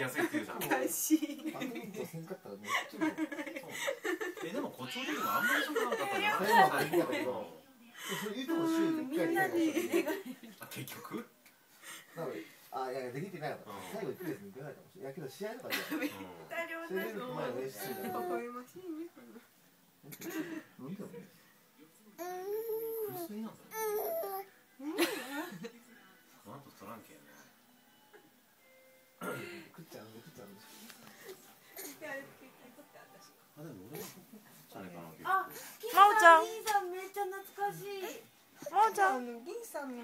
きやすいっていうじゃん。おかしい。バドミントンせんかったらめっちえでも誇張的にもあんまりそうなかったんじゃそれないそれ言うても週に1回みんなでであ結局？なのであいやいやできてない最後1ヶ月に出ないかもしれないけど試合とかでうん大量それ出る前の練習するんだよ微笑ましいね。なん。だろうね食いすぎなんだよちゃん。銀さんの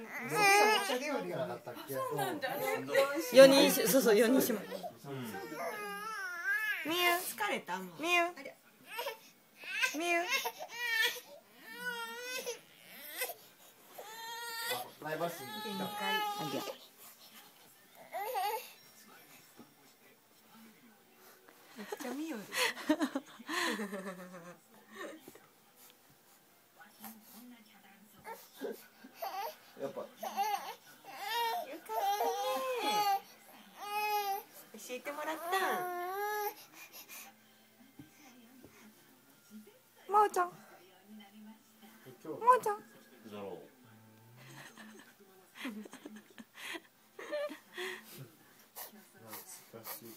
そうなんだ四人しそうそう四人姉妹う。んみゆ疲れたもんみゆみゆあライバル心限に来ためっちゃ見よ 言てもらった。まおちゃん。まおちゃん。懐かしい